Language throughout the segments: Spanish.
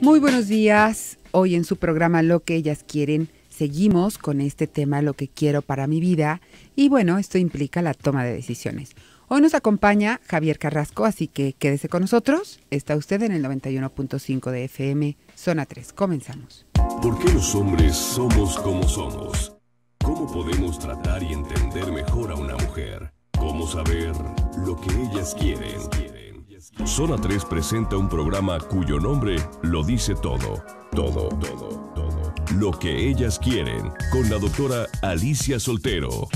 Muy buenos días. Hoy en su programa Lo que ellas quieren, seguimos con este tema Lo que quiero para mi vida y bueno, esto implica la toma de decisiones. Hoy nos acompaña Javier Carrasco, así que quédese con nosotros. Está usted en el 91.5 de FM, zona 3. Comenzamos. ¿Por qué los hombres somos como somos? ¿Cómo podemos tratar y entender mejor a una mujer? ¿Cómo saber lo que ellas quieren? Zona 3 presenta un programa cuyo nombre lo dice todo. Todo, todo, todo. Lo que ellas quieren, con la doctora Alicia Soltero.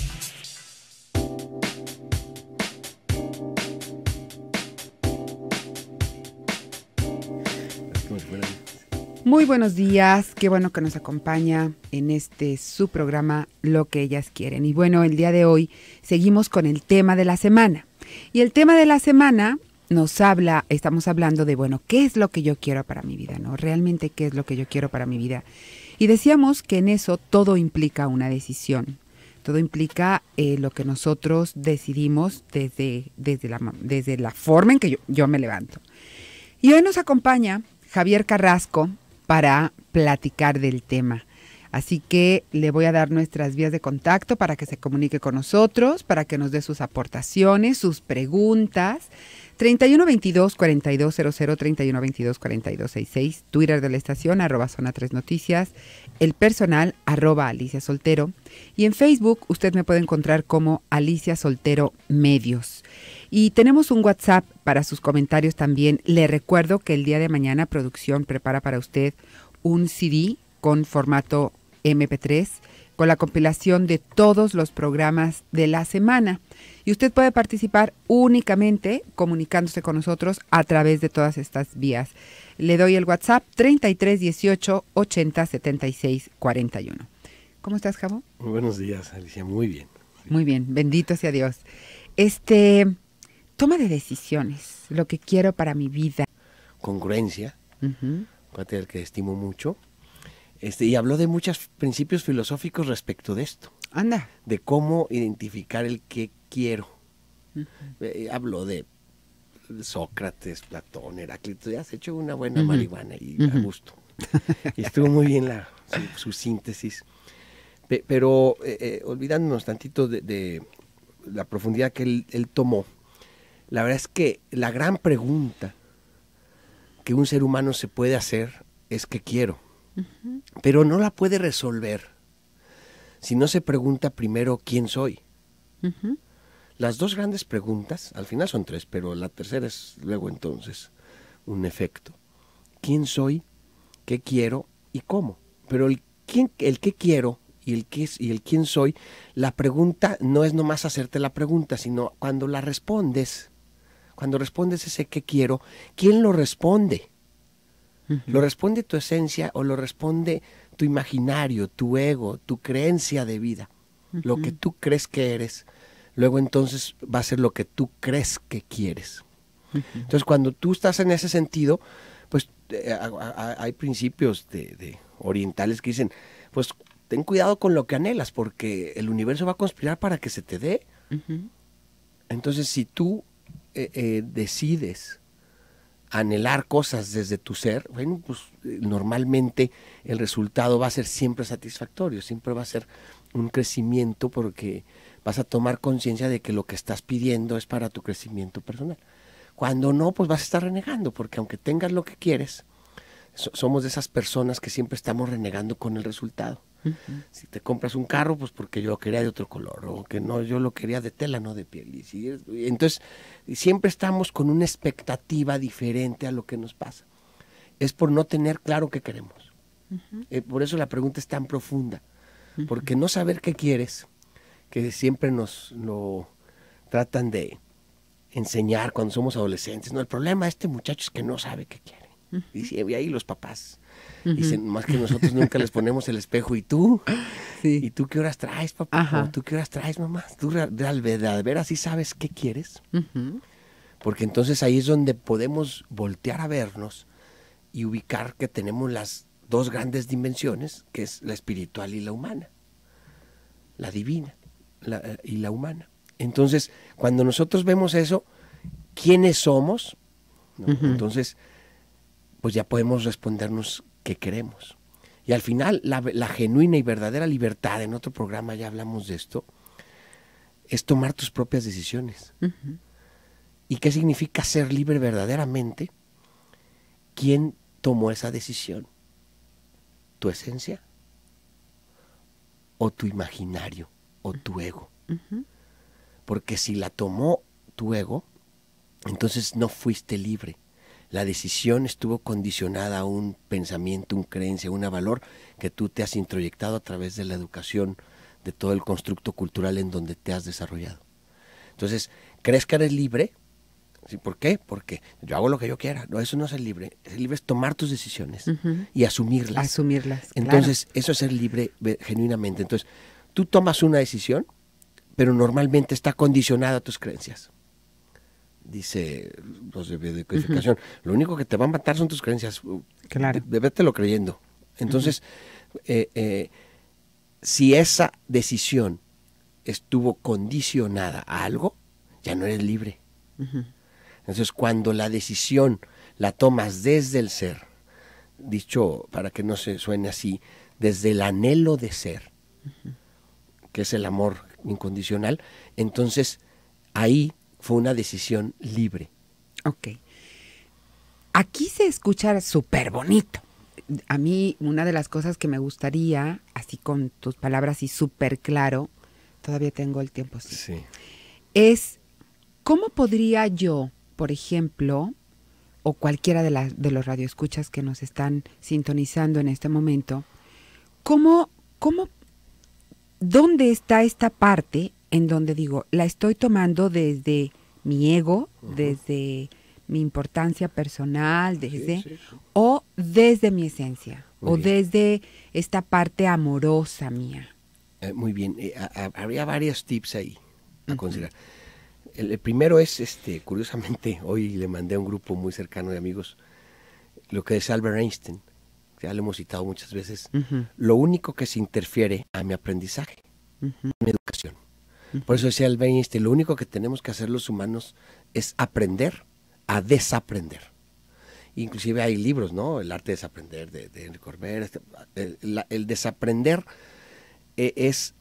Muy buenos días, qué bueno que nos acompaña en este su programa Lo que ellas quieren. Y bueno, el día de hoy seguimos con el tema de la semana. Y el tema de la semana nos habla, estamos hablando de, bueno, ¿qué es lo que yo quiero para mi vida? ¿No? Realmente, ¿qué es lo que yo quiero para mi vida? Y decíamos que en eso todo implica una decisión. Todo implica eh, lo que nosotros decidimos desde, desde, la, desde la forma en que yo, yo me levanto. Y hoy nos acompaña Javier Carrasco, para platicar del tema. Así que le voy a dar nuestras vías de contacto para que se comunique con nosotros, para que nos dé sus aportaciones, sus preguntas. 3122 4200 3122 4266, Twitter de la estación, arroba zona 3 noticias, el personal, arroba Alicia Soltero. Y en Facebook usted me puede encontrar como Alicia Soltero Medios. Y tenemos un WhatsApp para sus comentarios también. Le recuerdo que el día de mañana producción prepara para usted un CD con formato MP3 con la compilación de todos los programas de la semana. Y usted puede participar únicamente comunicándose con nosotros a través de todas estas vías. Le doy el WhatsApp 33 18 80 76 41. ¿Cómo estás, Jabo? Muy buenos días, Alicia. Muy bien. Muy bien, bendito sea Dios. Este, toma de decisiones, lo que quiero para mi vida. Congruencia, uh el que estimo mucho. Este, y habló de muchos principios filosóficos respecto de esto. Anda. De cómo identificar el que quiero. Eh, habló de Sócrates, Platón, Heráclito. Ya has hecho una buena marihuana y a gusto. y estuvo muy bien la, su, síntesis. pero eh, eh, olvidándonos tantito de, la profundidad que él tomó, la verdad es que la gran pregunta que un ser humano se puede hacer es que quiero, pero no la puede resolver si no se pregunta primero quién soy. Las dos grandes preguntas, al final son tres, pero la tercera es luego entonces un efecto. ¿Quién soy? ¿Qué quiero? ¿Y cómo? Pero el, quién, el qué quiero y el, qué, y el quién soy, la pregunta no es nomás hacerte la pregunta, sino cuando la respondes, cuando respondes ese que quiero, ¿quién lo responde? ¿Lo responde tu esencia o lo responde tu imaginario, tu ego, tu creencia de vida? Lo que tú crees que eres, luego entonces va a ser lo que tú crees que quieres. Entonces cuando tú estás en ese sentido, pues eh, hay principios de, orientales que dicen, pues ten cuidado con lo que anhelas, porque el universo va a conspirar para que se te dé. Entonces si tú eh, eh, decides anhelar cosas desde tu ser, bueno, pues eh, normalmente el resultado va a ser siempre satisfactorio, siempre va a ser un crecimiento porque vas a tomar conciencia de que lo que estás pidiendo es para tu crecimiento personal. Cuando no, pues vas a estar renegando, porque aunque tengas lo que quieres, somos de esas personas que siempre estamos renegando con el resultado. Si te compras un carro, pues porque yo lo quería de otro color, o que no, yo lo quería de tela, no de piel. Y entonces, siempre estamos con una expectativa diferente a lo que nos pasa. Es por no tener claro qué queremos. Eh, por eso la pregunta es tan profunda, porque no saber qué quieres, que siempre nos lo tratan de enseñar cuando somos adolescentes. No, el problema de este muchacho es que no sabe qué quiere. y ahí los papás Dicen, más que nosotros nunca les ponemos el espejo. ¿Y tú? ¿Y tú qué horas traes, papá? ¿Tú qué horas traes, mamá? ¿Tú de, veras sí sabes qué quieres? Porque entonces ahí es donde podemos voltear a vernos y ubicar que tenemos las dos grandes dimensiones, que es la espiritual y la humana. La divina y la humana. Entonces, cuando nosotros vemos eso, ¿quiénes somos? Entonces, pues ya podemos respondernos qué queremos. Y al final, la, la genuina y verdadera libertad, en otro programa ya hablamos de esto, es tomar tus propias decisiones. ¿Y qué significa ser libre verdaderamente? ¿Quién tomó esa decisión? ¿Tu esencia? ¿O tu imaginario? ¿O tu ego? Porque si la tomó tu ego, entonces no fuiste libre. La decisión estuvo condicionada a un pensamiento, una creencia, un valor que tú te has introyectado a través de la educación, de todo el constructo cultural en donde te has desarrollado. Entonces, ¿crees que eres libre? ¿Sí? ¿Por qué? Porque yo hago lo que yo quiera. No, eso no es ser libre. Ser libre es tomar tus decisiones y asumirlas. Asumirlas. Entonces, eso es ser libre genuinamente. Entonces, tú tomas una decisión, pero normalmente está condicionada a tus creencias. Dice los de decodificación, lo único que te va a matar son tus creencias. Claro. lo creyendo. Entonces, eh, eh, si esa decisión estuvo condicionada a algo, ya no eres libre. Entonces, cuando la decisión la tomas desde el ser, dicho para que no se suene así, desde el anhelo de ser, que es el amor incondicional, entonces ahí fue una decisión libre. Ok. Aquí se escucha súper bonito a mí una de las cosas que me gustaría, así con tus palabras y súper claro, todavía tengo el tiempo, sí, es cómo podría yo, por ejemplo, o cualquiera de, las de los radioescuchas que nos están sintonizando en este momento, cómo, cómo, dónde está esta parte en donde digo, la estoy tomando desde mi ego, desde mi importancia personal, desde, o desde mi esencia, o desde esta parte amorosa mía. Eh, muy bien, eh, habría varios tips ahí a considerar. El, primero es, este, curiosamente, hoy le mandé a un grupo muy cercano de amigos lo que es Albert Einstein, ya lo hemos citado muchas veces, lo único que se interfiere a mi aprendizaje, mi educación. Por eso decía Albert Einstein, lo único que tenemos que hacer los humanos es aprender a desaprender. Inclusive hay libros, ¿no? El arte de desaprender de, de Enrique este, el, desaprender eh, es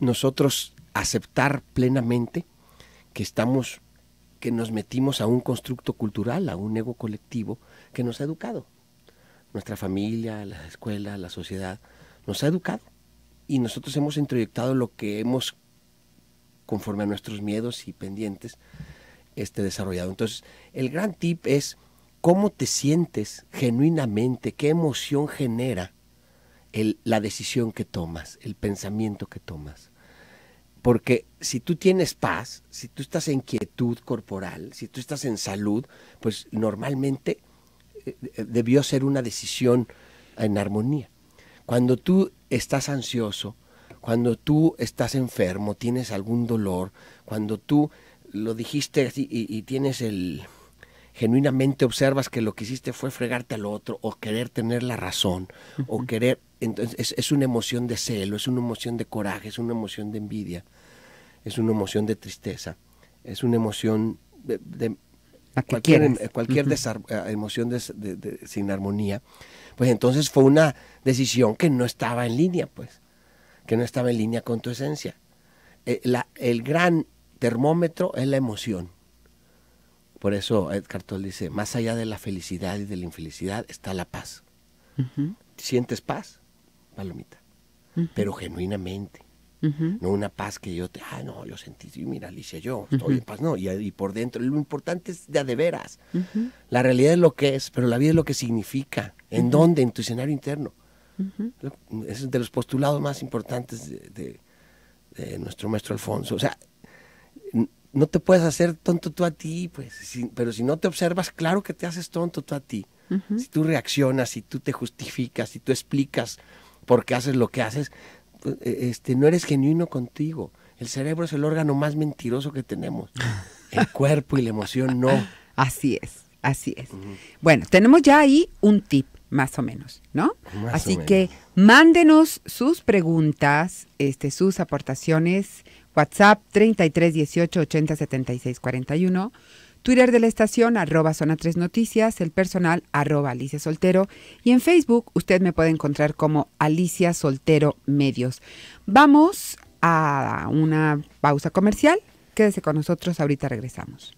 nosotros aceptar plenamente que estamos, que nos metimos a un constructo cultural, a un ego colectivo que nos ha educado. Nuestra familia, la escuela, la sociedad, nos ha educado. Y nosotros hemos introyectado lo que hemos, conforme a nuestros miedos y pendientes, este, desarrollado. Entonces, el gran tip es cómo te sientes genuinamente, qué emoción genera el, la decisión que tomas, el pensamiento que tomas. Porque si tú tienes paz, si tú estás en quietud corporal, si tú estás en salud, pues normalmente eh, eh, debió ser una decisión en armonía. Cuando tú estás ansioso, cuando tú estás enfermo, tienes algún dolor, cuando tú lo dijiste así y, tienes el genuinamente observas que lo que hiciste fue fregarte al otro o querer tener la razón o querer entonces es, una emoción de celo es una emoción de coraje es una emoción de envidia es una emoción de tristeza es una emoción de, cualquier, em, cualquier eh, emoción sin armonía pues entonces fue una decisión que no estaba en línea pues que no estaba en línea con tu esencia eh, la, el gran termómetro es la emoción. Por eso Edgar Tolle dice, más allá de la felicidad y de la infelicidad está la paz. ¿Sientes paz? Palomita. Pero genuinamente. No una paz que yo te, ah, no, yo sentí, mira, Alicia, yo estoy en paz. No, y, por dentro, lo importante es de a de veras. La realidad es lo que es, pero la vida es lo que significa. ¿En dónde? En tu escenario interno. Es de los postulados más importantes de, de nuestro maestro Alfonso. O sea, no te puedes hacer tonto tú a ti, pues, pero si no te observas, claro que te haces tonto tú a ti. Si tú reaccionas, si tú te justificas, si tú explicas por qué haces lo que haces, pues, e, este, no eres genuino contigo. El cerebro es el órgano más mentiroso que tenemos. El cuerpo y la emoción no. Así es, así es. Bueno, tenemos ya ahí un tip, más o menos, ¿no? así que mándenos sus preguntas, este, sus aportaciones WhatsApp 33 18 80 76 41. Twitter de la estación, arroba Zona 3 Noticias, el personal, arroba Alicia Soltero. Y en Facebook usted me puede encontrar como Alicia Soltero Medios. Vamos a una pausa comercial. Quédese con nosotros, ahorita regresamos.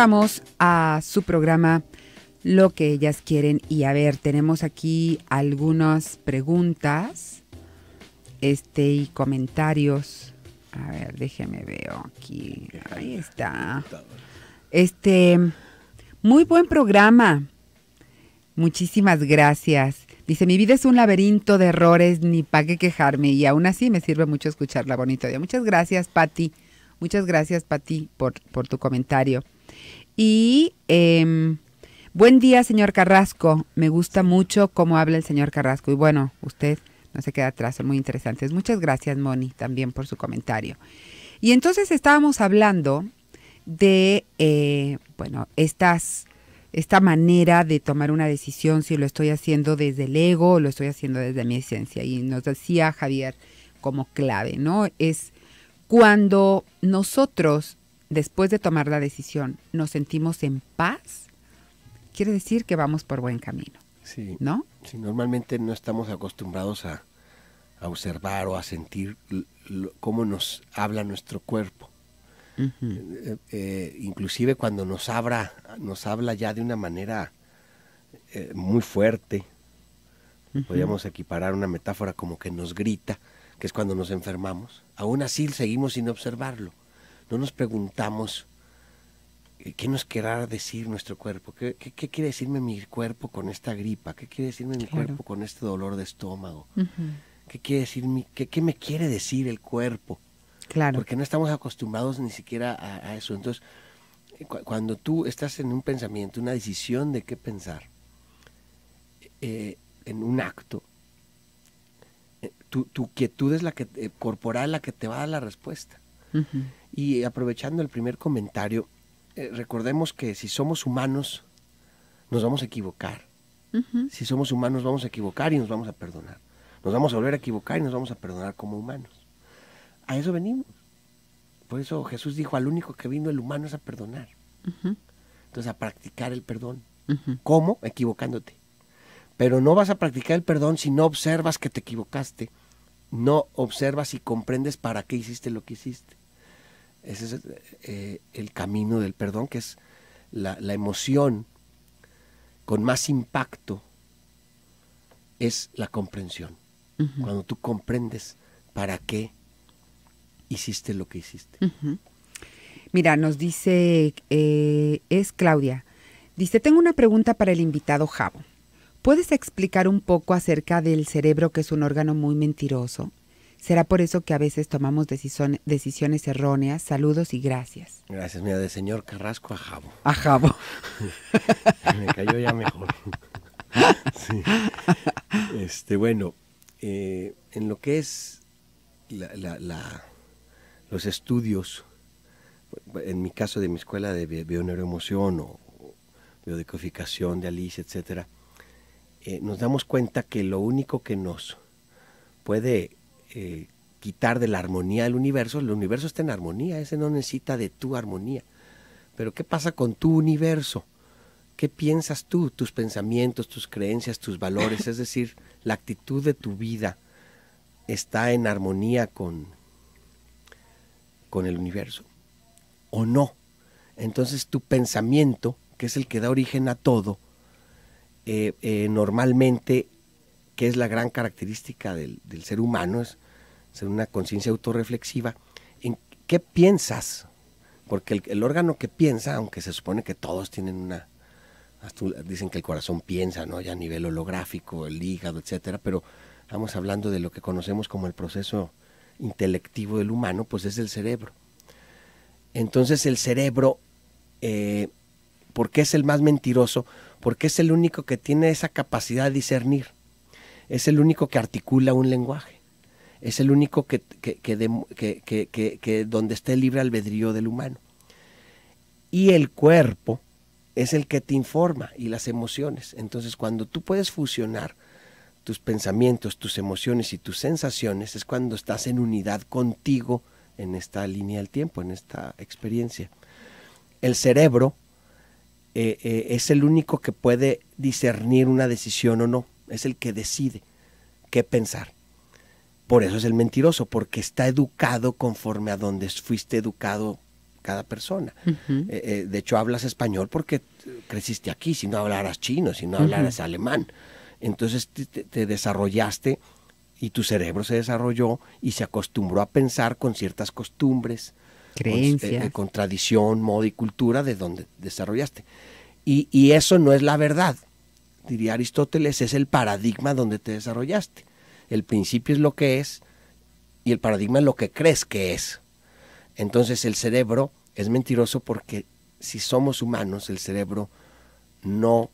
Regresamos a su programa Lo que ellas quieren y a ver, tenemos aquí algunas preguntas este y comentarios. A ver, déjeme veo aquí. Ahí está. Este muy buen programa. Muchísimas gracias. Dice, mi vida es un laberinto de errores, ni qué quejarme. Y aún así me sirve mucho escucharla bonito día. Muchas gracias, Patti. Muchas gracias, Pati, por, por tu comentario. Y em, buen día, señor Carrasco. Me gusta mucho cómo habla el señor Carrasco. Y bueno, usted no se queda atrás, son muy interesantes. Muchas gracias, Moni, también por su comentario. Y entonces estábamos hablando de, eh, bueno, estas, esta manera de tomar una decisión, si lo estoy haciendo desde el ego o lo estoy haciendo desde mi esencia. Y nos decía Javier como clave, ¿no? Es cuando nosotros, después de tomar la decisión, nos sentimos en paz, quiere decir que vamos por buen camino. Sí. ¿No? Sí, normalmente no estamos acostumbrados a, observar o a sentir cómo nos habla nuestro cuerpo. Eh, eh, inclusive cuando nos habla, nos habla ya de una manera eh, muy fuerte, podríamos equiparar una metáfora como que nos grita, que es cuando nos enfermamos, aún así seguimos sin observarlo. No nos preguntamos eh, qué nos querrá decir nuestro cuerpo, qué, quiere decirme mi cuerpo con esta gripa, qué quiere decirme mi cuerpo con este dolor de estómago, qué quiere decir qué, me quiere decir el cuerpo. Claro. Porque no estamos acostumbrados ni siquiera a, eso. Entonces, eh, cuando tú estás en un pensamiento, una decisión de qué pensar, eh, en un acto, tu, quietud es la que eh, corporal la que te va a dar la respuesta. Y aprovechando el primer comentario, eh, recordemos que si somos humanos, nos vamos a equivocar. Si somos humanos, vamos a equivocar y nos vamos a perdonar. Nos vamos a volver a equivocar y nos vamos a perdonar como humanos. A eso venimos. Por eso Jesús dijo, al único que vino el humano es a perdonar. Entonces, a practicar el perdón. ¿Cómo? Equivocándote. Pero no vas a practicar el perdón si no observas que te equivocaste no observas y comprendes para qué hiciste lo que hiciste. Ese es eh, el camino del perdón, que es la, emoción con más impacto, es la comprensión. Cuando tú comprendes para qué hiciste lo que hiciste. Mira, nos dice, eh, es Claudia, dice, tengo una pregunta para el invitado Javo. ¿Puedes explicar un poco acerca del cerebro que es un órgano muy mentiroso? ¿Será por eso que a veces tomamos decisiones erróneas? Saludos y gracias. Gracias, mira, de señor Carrasco a Jabo. A Jabo. Me cayó ya mejor. sí. Este, bueno, eh, en lo que es los estudios, en mi caso de mi escuela de bioneuroemoción o biodecodificación de Alicia, etcétera, eh, nos damos cuenta que lo único que nos puede eh, quitar de la armonía del universo, el universo está en armonía, ese no necesita de tu armonía. Pero ¿qué pasa con tu universo? ¿Qué piensas tú, tus pensamientos, tus creencias, tus valores? Es decir, la actitud de tu vida está en armonía con, con el universo o no. Entonces tu pensamiento, que es el que da origen a todo, eh, eh, normalmente, que es la gran característica del, ser humano, es ser una conciencia autorreflexiva, en qué piensas, porque el, órgano que piensa, aunque se supone que todos tienen una, dicen que el corazón piensa, ¿no? Ya a nivel holográfico, el hígado, etcétera, pero estamos hablando de lo que conocemos como el proceso intelectivo del humano, pues es el cerebro. Entonces el cerebro, eh, ¿por qué es el más mentiroso? porque es el único que tiene esa capacidad de discernir. es el único que articula un lenguaje. Es el único que, que, que, que donde está el libre albedrío del humano. Y el cuerpo es el que te informa y las emociones. Entonces, cuando tú puedes fusionar tus pensamientos, tus emociones y tus sensaciones, es cuando estás en unidad contigo en esta línea del tiempo, en esta experiencia. El cerebro eh, eh, es el único que puede discernir una decisión o no, es el que decide qué pensar. Por eso es el mentiroso, porque está educado conforme a donde fuiste educado cada persona. Eh, de hecho, hablas español porque creciste aquí, si no hablaras chino, si no hablaras alemán. Entonces te, desarrollaste y tu cerebro se desarrolló y se acostumbró a pensar con ciertas costumbres, creencias, con, tradición, modo y cultura de donde desarrollaste. Y, eso no es la verdad, diría Aristóteles, es el paradigma donde te desarrollaste. El principio es lo que es y el paradigma es lo que crees que es. Entonces el cerebro es mentiroso porque si somos humanos, el cerebro no,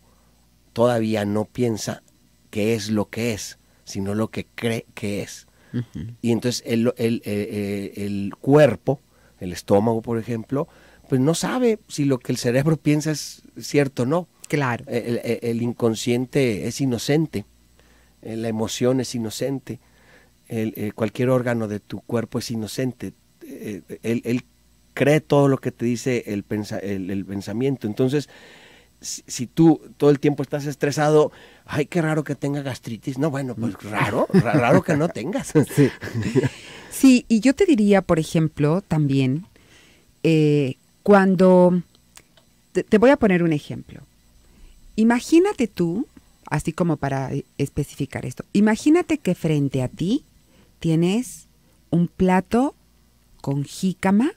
todavía no piensa que es lo que es, sino lo que cree que es. Y entonces el, el, eh, el, cuerpo, el estómago, por ejemplo, pues no sabe si lo que el cerebro piensa es cierto o no. Claro. El, inconsciente es inocente, eh, la emoción es inocente, eh, cualquier órgano de tu cuerpo es inocente. él, cree todo lo que te dice el, el pensamiento. Entonces, si, tú todo el tiempo estás estresado, ay, qué raro que tenga gastritis. No, bueno, pues raro, raro que no tengas. Sí. y yo te diría, por ejemplo, también, eh, cuando, te, voy a poner un ejemplo. Imagínate tú, así como para especificar esto, imagínate que frente a ti tienes un plato con jícama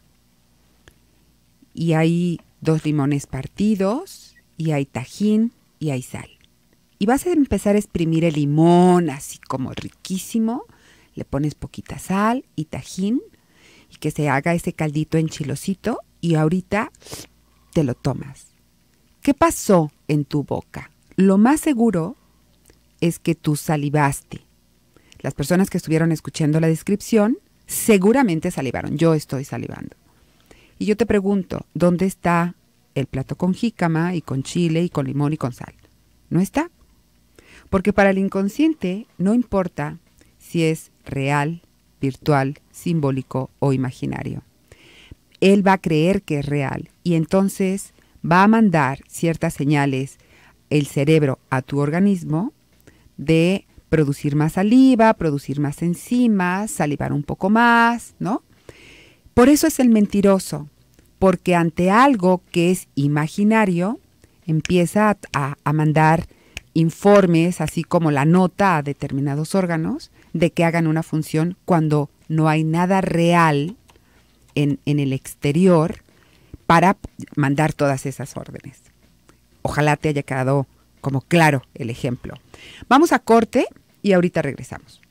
y hay dos limones partidos y hay tajín y hay sal. Y vas a empezar a exprimir el limón así como riquísimo. Le pones poquita sal y tajín y que se haga ese caldito en chilosito y ahorita te lo tomas. ¿Qué pasó en tu boca? Lo más seguro es que tú salivaste. Las personas que estuvieron escuchando la descripción seguramente salivaron. Yo estoy salivando. Y yo te pregunto, ¿dónde está el plato con jícama y con chile y con limón y con sal. ¿No está? Porque para el inconsciente no importa si es real, virtual, simbólico o imaginario. Él va a creer que es real y entonces va a mandar ciertas señales el cerebro a tu organismo de producir más saliva, producir más enzimas, salivar un poco más, ¿no? Por eso es el mentiroso, porque ante algo que es imaginario, empieza a, mandar informes, así como la nota a determinados órganos, de que hagan una función cuando no hay nada real en, en el exterior para mandar todas esas órdenes. Ojalá te haya quedado como claro el ejemplo. Vamos a corte y ahorita regresamos.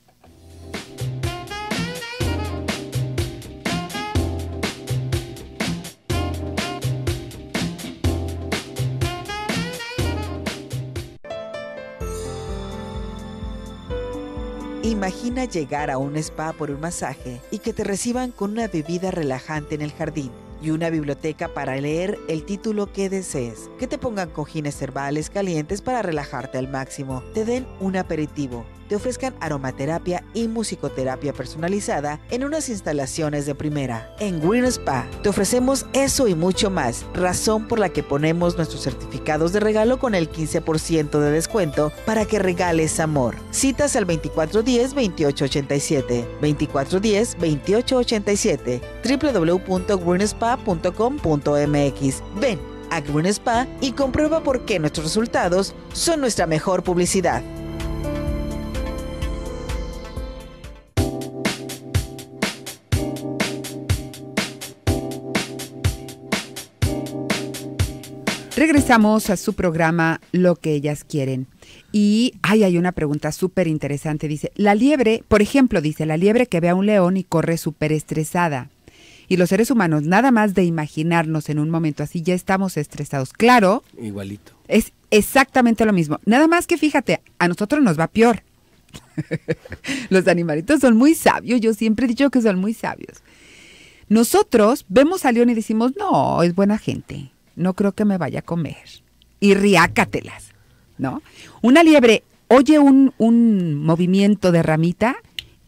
Imagina llegar a un spa por un masaje y que te reciban con una bebida relajante en el jardín y una biblioteca para leer el título que desees. Que te pongan cojines herbales calientes para relajarte al máximo. Te den un aperitivo te ofrezcan aromaterapia y musicoterapia personalizada en unas instalaciones de primera. En Green Spa te ofrecemos eso y mucho más, razón por la que ponemos nuestros certificados de regalo con el 15% de descuento para que regales amor. Citas al 2410-2887, 2410-2887, www.greenspa.com.mx. Ven a Green Spa y comprueba por qué nuestros resultados son nuestra mejor publicidad. Regresamos a su programa Lo que ellas quieren. Y ay, hay una pregunta súper interesante. Dice, la liebre, por ejemplo, dice, la liebre que ve a un león y corre súper estresada. Y los seres humanos, nada más de imaginarnos en un momento así, ya estamos estresados. Claro. Igualito. Es exactamente lo mismo. Nada más que fíjate, a nosotros nos va peor. Los animalitos son muy sabios, yo siempre he dicho que son muy sabios. Nosotros vemos a León y decimos, no, es buena gente, no creo que me vaya a comer. Y riácatelas, ¿no? Una liebre oye un, un movimiento de ramita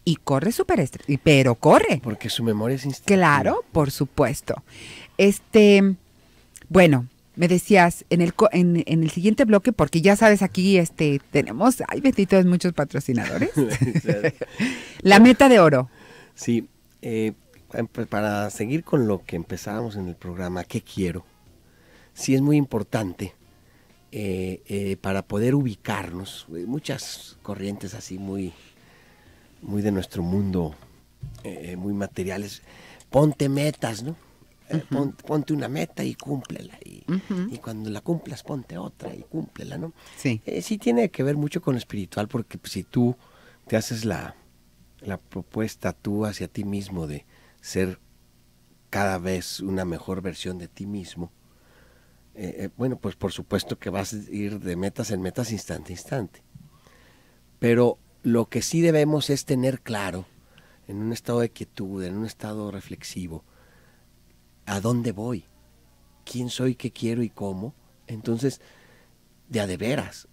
y corre súper pero corre. Porque su memoria es instintiva. Claro, por supuesto. Este, bueno, me decías en el, en, en, el siguiente bloque, porque ya sabes, aquí este, tenemos, ay, besitos, muchos patrocinadores. la meta de oro. Sí, eh, para seguir con lo que empezábamos en el programa, ¿qué quiero? Sí es muy importante eh, eh, para poder ubicarnos, muchas corrientes así muy, muy de nuestro mundo, muy materiales, ponte metas, ¿no? Eh, ponte una meta y cúmplela. Y, y, cuando la cumplas, ponte otra y cúmplela, ¿no? Sí. Eh, sí tiene que ver mucho con lo espiritual, porque pues, si tú te haces la, la propuesta tú hacia ti mismo de ser cada vez una mejor versión de ti mismo, eh, bueno, pues por supuesto que vas a ir de metas en metas instante a instante. Pero lo que sí debemos es tener claro, en un estado de quietud, en un estado reflexivo, a dónde voy, quién soy, qué quiero y cómo. Entonces, de a de veras.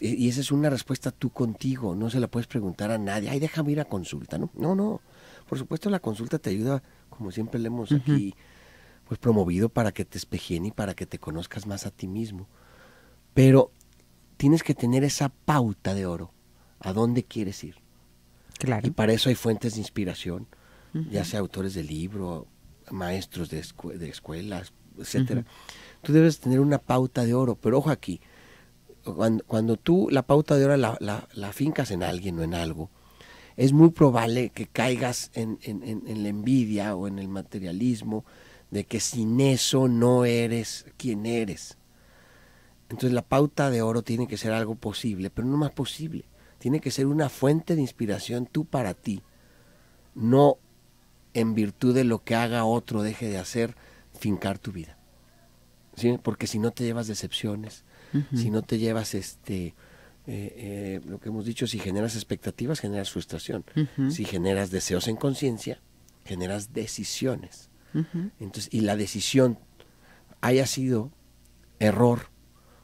y esa es una respuesta tú contigo, no se la puedes preguntar a nadie. Ay, déjame ir a consulta, ¿no? No, no. Por supuesto, la consulta te ayuda, como siempre le hemos aquí pues promovido para que te espejen y para que te conozcas más a ti mismo. Pero tienes que tener esa pauta de oro, a dónde quieres ir. Claro. Y para eso hay fuentes de inspiración, ya sea autores de libro, maestros de, de escuelas, etcétera. Tú debes tener una pauta de oro, pero ojo aquí, cuando, cuando tú la pauta de oro la, la, fincas en alguien o en algo, es muy probable que caigas en, en, en, la envidia o en el materialismo de que sin eso no eres quien eres. Entonces la pauta de oro tiene que ser algo posible, pero no más posible. Tiene que ser una fuente de inspiración tú para ti, no en virtud de lo que haga otro deje de hacer, fincar tu vida. ¿Sí? Porque si no te llevas decepciones, si no te llevas este eh, eh, lo que hemos dicho, si generas expectativas, generas frustración. Si generas deseos en conciencia, generas decisiones. Entonces, y la decisión haya sido error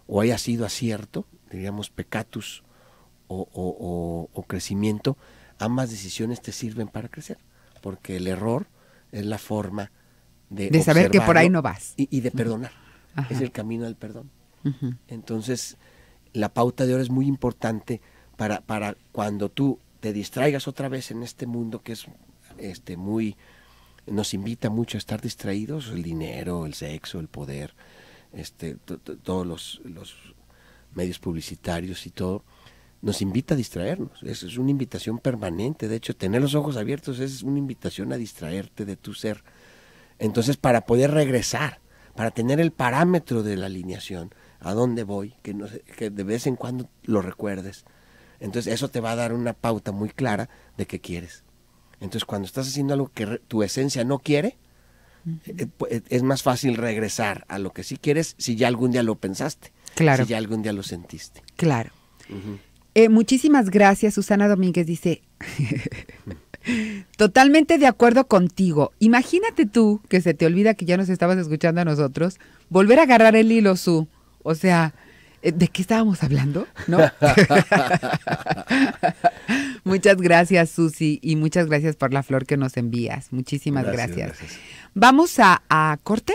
o haya sido acierto, diríamos pecatus o, o crecimiento, ambas decisiones te sirven para crecer porque el error es la forma de... De saber que por ahí no vas. Y, de perdonar. Es el camino del perdón. Entonces, la pauta de oro es muy importante para, para cuando tú te distraigas otra vez en este mundo que es este muy nos invita mucho a estar distraídos el dinero el sexo el poder este todos los, los medios publicitarios y todo nos invita a distraernos. Es, es una invitación permanente. De hecho, tener los ojos abiertos es una invitación a distraerte de tu ser. Entonces, para poder regresar, para tener el parámetro de la alineación, a dónde voy, que, no, que de vez en cuando lo recuerdes. Entonces, eso te va a dar una pauta muy clara de qué quieres. Entonces, cuando estás haciendo algo que tu esencia no quiere, eh, eh, es más fácil regresar a lo que sí quieres si ya algún día lo pensaste. Claro. Si ya algún día lo sentiste. Claro. Eh, muchísimas gracias, Susana Domínguez dice. Totalmente de acuerdo contigo. Imagínate tú que se te olvida que ya nos estabas escuchando a nosotros, volver a agarrar el hilo, Su. O sea, eh, ¿de qué estábamos hablando? ¿No? muchas gracias, Susi, y muchas gracias por la flor que nos envías. Muchísimas gracias. Vamos a, a corte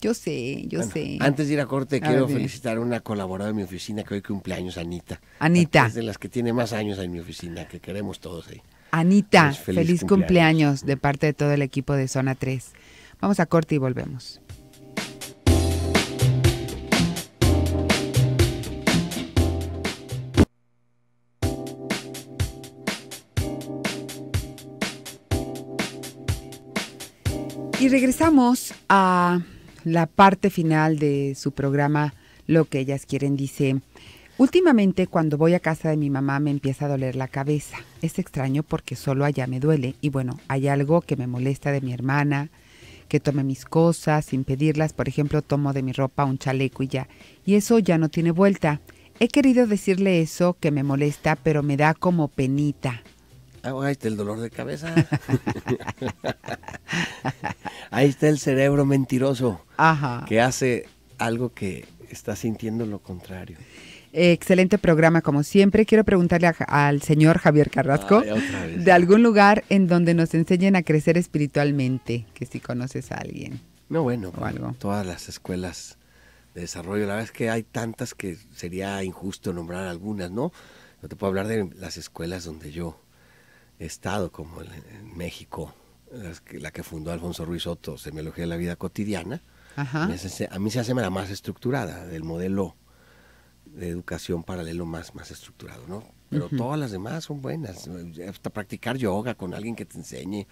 yo sé, yo sé. Antes de ir a corte, quiero felicitar a una colaboradora de mi oficina que hoy cumpleaños, Anita. Anita. Es de las que tiene más años en mi oficina, que queremos todos ahí. Anita, feliz, cumpleaños. de parte de todo el equipo de Zona 3. Vamos a corte y volvemos. Y regresamos a la parte final de su programa Lo que ellas quieren dice, últimamente cuando voy a casa de mi mamá me empieza a doler la cabeza. Es extraño porque solo allá me duele y bueno, hay algo que me molesta de mi hermana, que tome mis cosas sin pedirlas, por ejemplo, tomo de mi ropa un chaleco y ya, y eso ya no tiene vuelta. he querido decirle eso que me molesta, pero me da como penita. Ah, ahí está el dolor de cabeza. ahí está el cerebro mentiroso Ajá. que hace algo que está sintiendo lo contrario. Excelente programa, como siempre. Quiero preguntarle a- al señor Javier Carrasco Ay, de algún lugar en donde nos enseñen a crecer espiritualmente, que si conoces a alguien. No, bueno, O algo. todas las escuelas de desarrollo, la verdad es que hay tantas que sería injusto nombrar algunas, ¿no? Yo te puedo hablar de las escuelas donde yo estado, como en, en México, la que fundó Alfonso Ruiz Soto, Semiología de la Vida Cotidiana. Ajá. A mí se hace la más estructurada, del modelo de educación paralelo más, más estructurado, ¿no? Pero todas las demás son buenas. Hasta practicar yoga con alguien que te enseñe.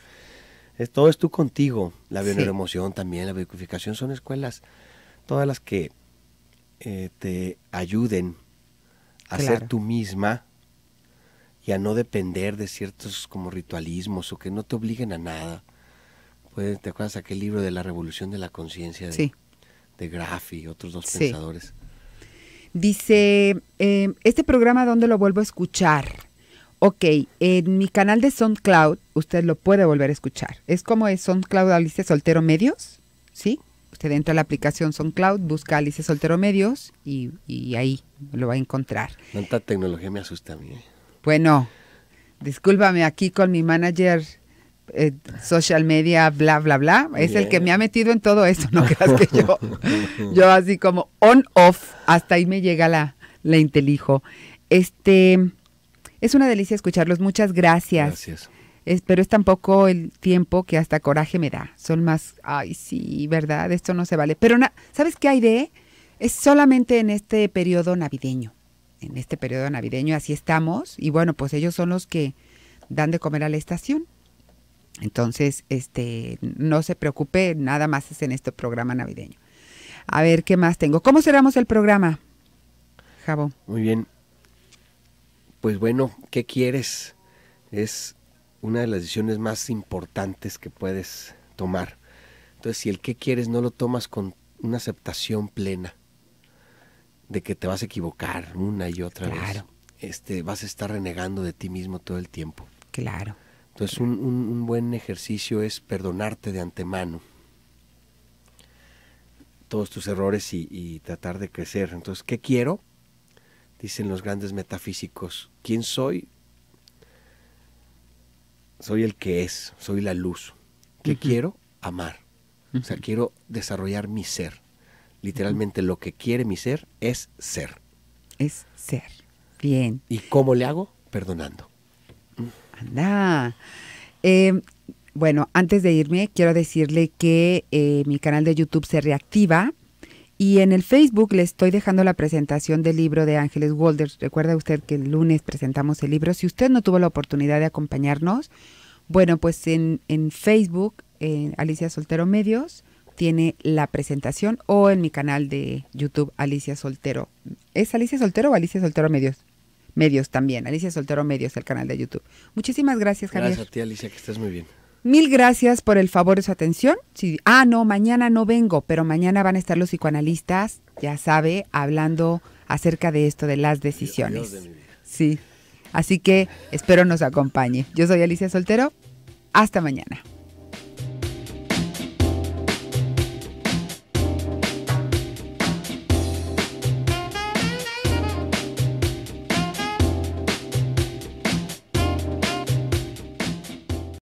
Es, todo es tú contigo. La Sí. bioneuroemoción también, la biocodificación son escuelas, todas las que eh, te ayuden a Claro. ser tú misma y a no depender de ciertos como ritualismos o que no te obliguen a nada. Puede- ¿Te acuerdas aquel libro de la revolución de la conciencia de, Sí. de Graff y otros dos Sí. pensadores? Dice, eh, este programa, ¿dónde lo vuelvo a escuchar? Ok, en mi canal de SoundCloud, usted lo puede volver a escuchar. Es como es SoundCloud Alicia Soltero Medios, ¿sí? Usted entra a la aplicación SoundCloud, busca Alicia Soltero Medios y, y ahí lo va a encontrar. Tanta tecnología me asusta a mí. ¿eh? Bueno, discúlpame aquí con mi manager eh, social media, bla, bla, bla. Es el que me ha metido en todo esto, no creas que yo, yo así como on, off, hasta ahí me llega la, la intelijo. Este, es una delicia escucharlos, muchas gracias. Gracias. Es- pero es tampoco el tiempo que hasta coraje me da. Son más, ay, sí, ¿verdad? Esto no se vale. Pero, na- ¿sabes qué hay de? Es solamente en este periodo navideño. En este periodo navideño así estamos. Y bueno, pues ellos son los que dan de comer a la estación. Entonces, este, no se preocupe, nada más es en este programa navideño. A ver, ¿qué más tengo? ¿Cómo cerramos el programa, Jabo? Muy bien. Pues bueno, ¿qué quieres? Es una de las decisiones más importantes que puedes tomar. Entonces, si el qué quieres no lo tomas con una aceptación plena de que te vas a equivocar una y otra vez, Claro. este, vas a estar renegando de ti mismo todo el tiempo. Claro. Entonces, un, un- un buen ejercicio es perdonarte de antemano todos tus errores y, y tratar de crecer. Entonces, ¿qué quiero? Dicen los grandes metafísicos, ¿quién soy? Soy el que es, soy la luz. ¿Qué quiero? Amar. O sea, quiero desarrollar mi ser. Literalmente lo que quiere mi ser es ser. Es ser. Bien. ¿Y cómo le hago? Perdonando. Anda. Eh, bueno, antes de irme, quiero decirle que eh, mi canal de YouTube se reactiva y en el Facebook le estoy dejando la presentación del libro de Ángeles Walters. Recuerda usted que el lunes presentamos el libro. Si usted no tuvo la oportunidad de acompañarnos, bueno, pues en, en Facebook, en Alicia Soltero Medios, tiene la presentación o en mi canal de YouTube Alicia Soltero. ¿Es Alicia Soltero o Alicia Soltero Medios? Medios también, Alicia Soltero Medios, el canal de YouTube. Muchísimas gracias, Javier. Gracias a ti, Alicia, que estés muy bien. Mil gracias por el favor de su atención. Sí, ah, no, mañana no vengo, pero mañana van a estar los psicoanalistas, ya sabe, hablando acerca de esto de las decisiones. Dios de mi vida. Sí. Así que espero nos acompañe. Yo soy Alicia Soltero. Hasta mañana.